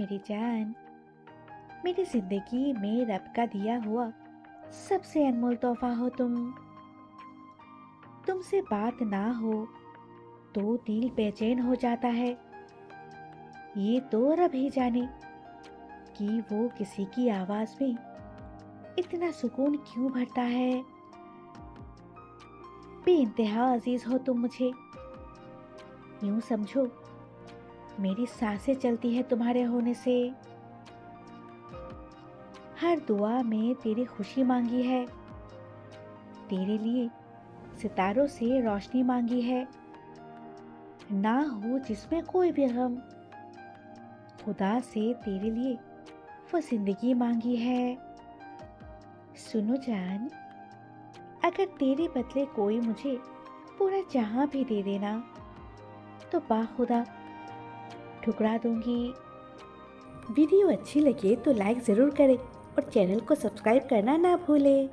मेरी जान, मेरी ज़िंदगी में रब का दिया हुआ सबसे अनमोल तोहफा हो तुम। तुमसे बात ना हो तो दिल बेचैन हो जाता है। ये तो रब ही जाने कि वो किसी की आवाज़ में इतना सुकून क्यों भरता है। बेइंतहा अज़ीज़ हो तुम मुझे। यूँ समझो मेरी साँसें चलती है तुम्हारे होने से। हर दुआ में तेरी खुशी मांगी है। तेरे लिए सितारों से रोशनी मांगी है। ना हो जिसमें कोई भी गम। खुदा से तेरे लिए वो ज़िंदगी मांगी है। सुनो जान, अगर तेरे बदले कोई मुझे पूरा जहाँ भी दे देना तो बाखुदा ठुकरा दूँगी। वीडियो अच्छी लगे तो लाइक ज़रूर करें और चैनल को सब्सक्राइब करना ना भूलें।